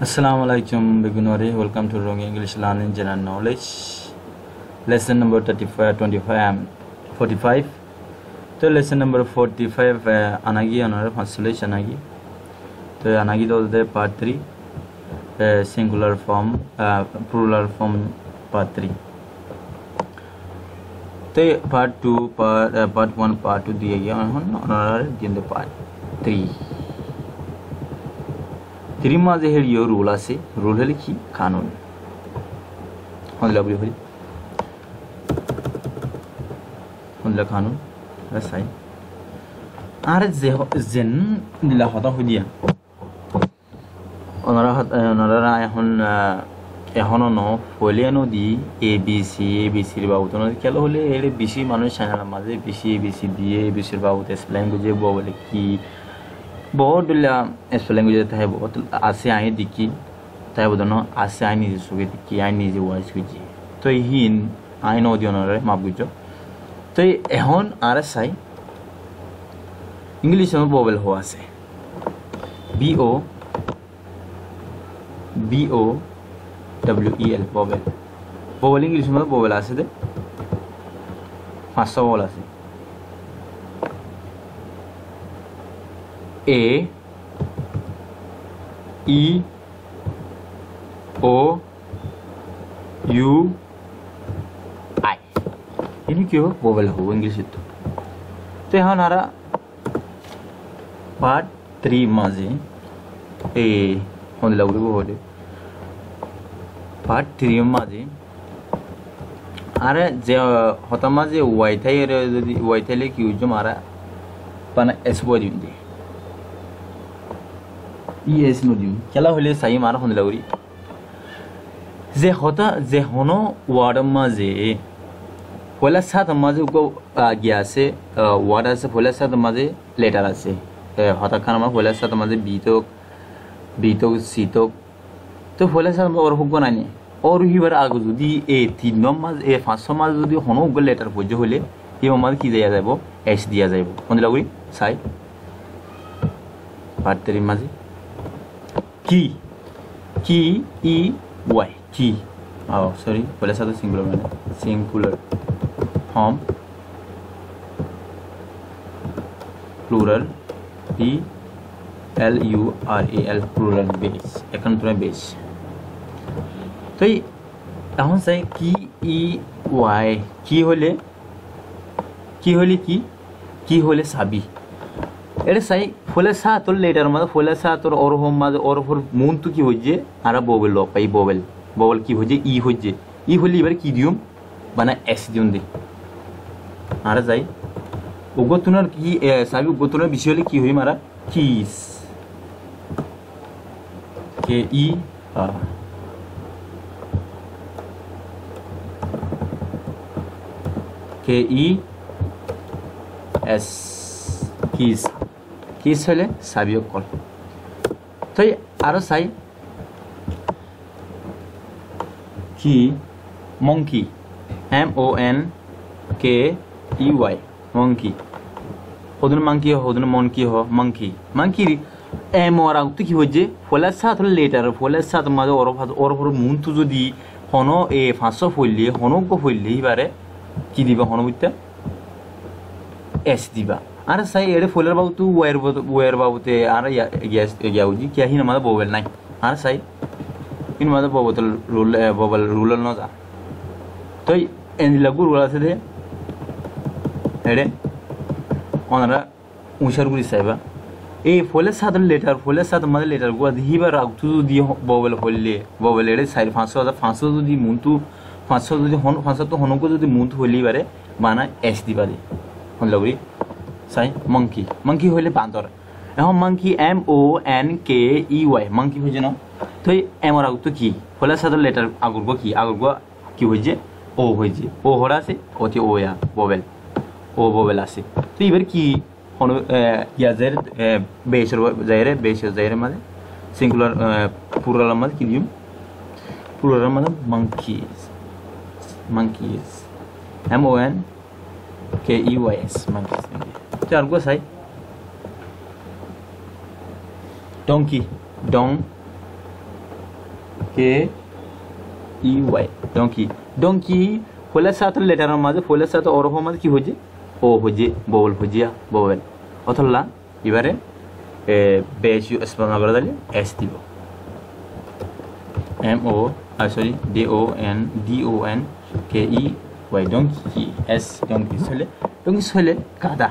Assalamualaikum beginners, welcome to Wrong English Learning General Knowledge. Lesson number 35, 25, 45 तो lesson number 45 अनागी अनार फसलेश अनागी तो अनागी तो the part three singular form plural form part three तो part two part part one part two दिए गया अनार जिन part three ফিরিমা জেহের ইয় রুল আছে, রুল হলে কি? কানুন। শুনলা এখনও ন পলিয়ে নদী A B C A B সির বাবুত খেল হলে এর বেশি মানুষ চাই না মাঝে বেশি এ বি দিয়ে এ বি সির বাবুত এক্সপ্লেন বুঝিয়ে বলে কি बहुत एस लैंग्वेज था बहुत आसे आए दिखी তাই বোধন আছে আই নিজে সুখে দিকি আই নিজে ওয়াইজ খুঁজি তো হিন আই নদী অনরে মাপ বুঝো তো এখন আর চাই ইংলিশ ববেল হওয়া আছে B O B O W E L vowel vowel English মধ্যে ববেল আছে দে পাঁচশো বল আছে A E O U I ini क्यों वोवेल हो इंग्लिश तो तो यहाँ नारा पार्ट थ्री माझे ए होने लग रही वो पार्ट थ्री माझे আরে যে হতামা যে ওয়াইথাই যদি ওয়াইথাইলে কি উজ্জ মারা পানা এস বই দিন দিয়ে ইয়েস নদিম কেলা হলে চাই মার শুনি লাগৰি যে হতা যে হন ওয়ার্ড মাঝে পয়লা সাত মাঝে গিয়া আছে ওয়ার্ড আছে পয়লা সাত মাঝে লেটার আছে হতা খান আমার পয়লা সাত মাঝে বিতক বিতক শীতক তো পয়লা সাত ওর হোক নাই ওর হিবার আগ যদি এ তিন মাঝ এ পাঁচশো মাঝে যদি হন লেটার পর্য হলে এই মাঝে কি দিয়া যাব এস দিয়া যাব শুনি লাগৰি চাই পার্টের মাঝে কি কি ই ওয়াই কি oh sorry boleh satu singular mana singular form plural p l u r a l plural base এখন তোমরা বেস তো এখন চাই কি ই ওয়াই কি হলে কি হলে কি কি হলে সাবি এটা চাই ফলে সা তোর লেটার মাঝে ফলে সা তোর ওর হোম মাঝে ওর মন তো কি হচ্ছে আর ববেল ল পাই ববেল ববেল কি হচ্ছে ই হচ্ছে ই হলে এবার কি দিউম মানে এস দিউম দে আর যাই উগতুনার কি সাবি উগতুনার বিষয় হলে কি হই মারা kiss K E K E S kiss kiss হলে সাবিও কল তো আরও চাই। কি? Monkey M O N K E Y monkey হদুন monkey হদুন মনকি হ মাংকি। মাংকি এম ওর আগুতে কি হচ্ছে ফলের সাথ হলে লেটার ফলের সাথ মাঝে ওর ওর ওর মুন্তু যদি হন এ পাঁচশো ফইলে হনজ্ঞ ফইলে এবারে কি দিবা হন বুঝতে এস দিবা। আর সাই এড়ে ফুলের বাবু তু ওয়ের ওয়ের বাবুতে আর গ্যাস গ্যাউজি কিয়া হিন মাদা ববেল নাই আর সাই ইন মাদা ববতল রুল ববল ন যা তো এন লাগু রুল আছে দে হেডে ওনারা উঁচার গুলি সাইবা এই ফলের সাথে লেটার ফলের সাথে মাদা লেটার গুয়া দিহিবার আগতু দিয়ে ববেল হইলে ববেল এড়ে সাইড পাঁচশো হাজার পাঁচশো যদি মুন্তু পাঁচশো যদি হন পাঁচশো তো হনকো যদি মুন্তু হইলে এবারে বানা এস দিবা দে হন লাগরি চাই মঙ্কি মঙ্কি হইলে বান্দর। এখন monkey M O N K E Y monkey হয়েছে ন? তো এমর আগত কি? ফলে সাথে লেটার আগর কি? আগর কি হয়েছে ও হয়েছে ও হরা আছে? ওতে ও ইয়া ববেল ও ববেল আছে। তো এবার কি হন ইয়াজের বেসর যাইরে বেসর যাইরে মাঝে সিঙ্গুলার পুরালার মাঝে কি দিম? পুরালার মাঝে monkeys M O N K K E S S monkeys তো আর চাই donkey Dong K E Y donkey donkey ফলের সাথে লেটারের মাঝে ফলের সাথে অরফ মাঝে কি হয়েছে ও হয়েছে ববল হয়েছে ববল অথলা এবারে বেশ স্পেল করে দিলে এস দিব M O sorry D O N D O N K E Y donkey S donkey হলে ডঙ্কি হলে গাদা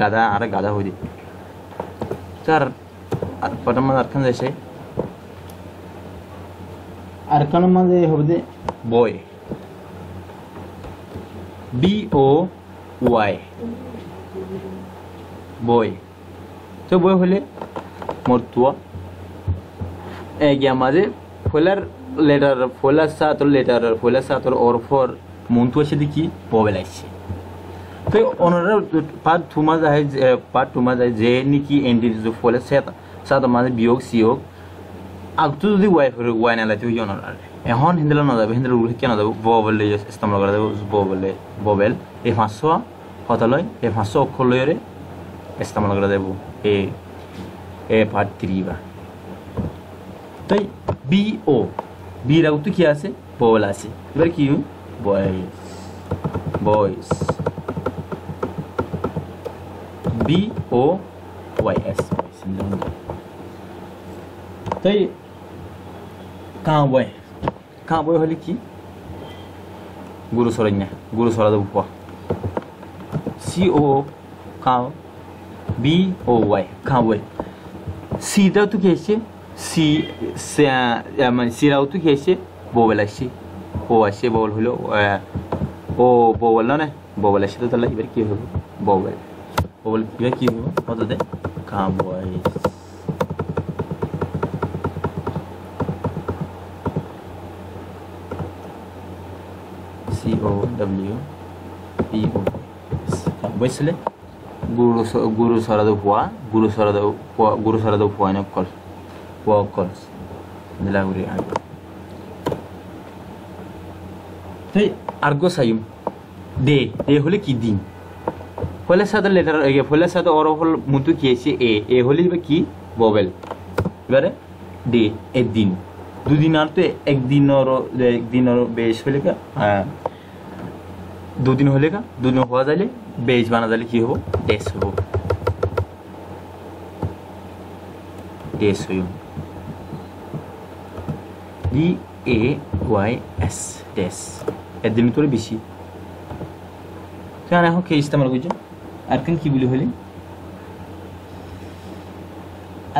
গাদা আর গাদা হয়ে যায় তার পটার মাঝে আরখান যাইছে। আরখানের মাঝে হবে বয়। বি ও ওয়াই বই তো বই হলে মর্তুয়া এগিয়া মাঝে ফলার লেটার ফলার সাতর লেটার ফলার সাতর ওর ফর মন্তুয়া সেদি কি ববেল তো ওনারা পার্ট টু মাস আহে পার্ট টু মাস আহে যে নিকি এন্ডিং যে ফলে সেট সাত মাস বিয়োগ সিয়োগ আগতো যদি ওয়াইফ ওয়াই নালে তো এখন হিন্দি না যাবে হিন্দি রুল কেন যাব ব বলে ইস্তমল করা যাব ব বলে ববেল এই ফাঁস হতালয় এই ফাঁস অক্ষরে ইস্তমল কৰা যাব এ এ পাৰ্ট থ্ৰী বা তাই বি ও বি ৰাগ কি আছে ববেল আছে এবাৰ কি boys boys বি ও ওয়াই এস তাই কাঁ বয় কাঁ বয় হলে কি গুরু সরঞ্জা গুরু সরাদ উপা সি ও কাঁ বি ও ওয়াই কাঁ বয় সিটাও তো কি এসছে সি মানে সিরাও তো কি এসছে বোবেল আসছে ও আসছে বোবেল হলো ও বোবেল না বোবেল আসছে তো তাহলে এবার কি হবে বোবেল Obligación o de Cowboys. C O W P O Cowboys le guru guru sara do hua guru sara do hua guru sara do hua ne call hua calls de la guri ay tay argo sayum de de hole ki ফলের সাথে letter ফলের সাথে or হল মুতু কি এসে এ এ হলে কি ববেল এবারে ডে এ দিন দুদিন আর তো একদিন একদিনেরও বেশ হলে কা হ্যাঁ দুদিন হলে কা দুদিন হওয়া যাইলে বেশ বানা যাইলে কি হব ডেস হব ডেস হইব D A Y S days একদিন তোর বেশি কেন এখন কে ইস্তেমাল করছ আরকান কি বলি হলি?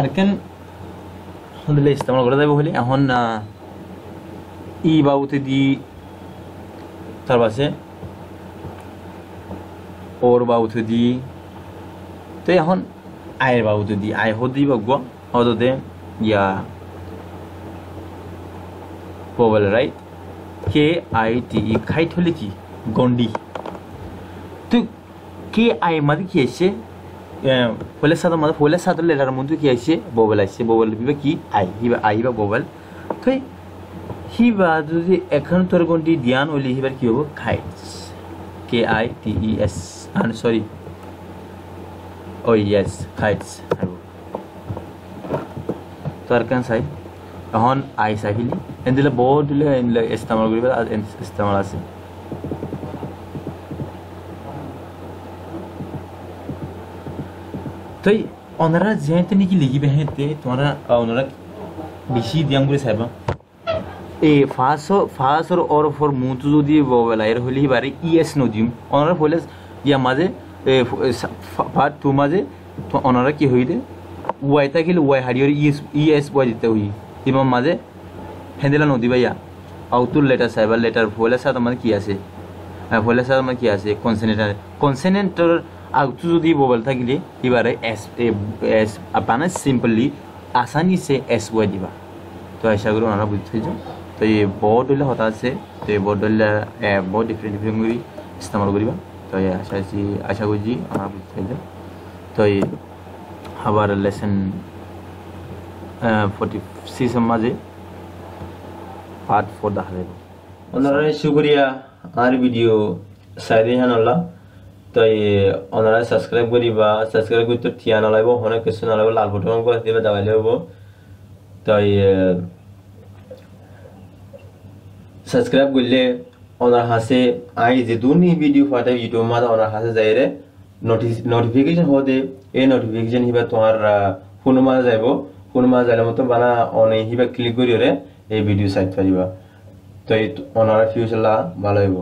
আরকান আলহামদুলিল্লাহ ইস্তেমাল করা যাবে হলে। এখন ই বাবুতে দি, তার পাশে ওর বাবুতে দি। তো এখন আয়ের বাবুতে দি। আয় হদি বাগ হদতে ইয়া প্রবল রাইট কে আই টি ই খাইট হলে কি? গন্ডি। তো কে আই মাঝে কি এসে ফলের সাথে মাঝে ফলের সাথে লেটার মধ্যে কি আসছে ববেল আসছে ববেল বিবে কি আই হিবা আই বা ববেল তো হিবা যদি এখন তোর কোনটি ধ্যান হইলে হিবার কি হবো kites K I T E S An sorry ও ইয়েস খাইটস তোর কেন চাই এখন আই চাহিলি এদিলে বহুত দিলে এদিলে ইস্তেমাল কৰিব ইস্তেমাল আছে তাই ওনারা যেহেতু নাকি লিখিবে হেঁতে তোমরা ওনারা বেশি দিয়াম করে চাইবা এই ফার্স্ট ফার্স্ট ওর ফর মুতু যদি এর হলি বারে ইএস নদিম ওনারা হলে ইয়া মাঝে পার্ট টু মাঝে ওনারা কি হইলে ওয়াই থাকিলে ওয়াই হারিয়ে ইএস ইএস ওয়াই দিতে হই ইমাম মাঝে হেঁদেলা নদী ভাইয়া আউতুর লেটার সাইবার লেটার ফলের সাথে আমার কি আছে? ফলের সাথে আমার কি আছে? কনসেনেন্টার কনসেনেন্টার আগতু যদি ববল থাকিলে এবারে এস এস আপনার সিম্পলি আসানি সে এস ওয়াই দিবা তো আশা করি ওনারা বুঝতে যাও তো এই বহুত হইলে হতা আছে তো এই বহুত হইলে বহুত ডিফারেন্ট ডিফারেন্ট করে ইস্তেমাল করিবা তো এই আশা আছি আশা করছি ওনারা বুঝতে যাও তো এই আবার লেসন ফর্টি সিক্সের মাঝে পার্ট ফোর দেখা যাবে ওনারা শুক্রিয়া আর ভিডিও সাইডে জানালা তাই ওনারা সাবস্ক্রাইব করিবা সাবস্ক্রাইব করতে ঠিয়া নলাইব অনেক কিছু নলাইব লাল বটন করে দিবে দাবাই লইব তাই সাবস্ক্রাইব করলে ওনার হাসে আই যে দুনি ভিডিও ফাটে ইউটিউব মাদা ওনার হাসে যাইরে নোটিফিকেশন হতে এই নোটিফিকেশন হিবা তোমার ফোন মাঝে যাইব। ফোন মাঝে যাইলে মতো বানা অনে হিবা ক্লিক করিরে এই ভিডিও সাইট পারিবা তো এই ওনার ফিউচার ভালো হইব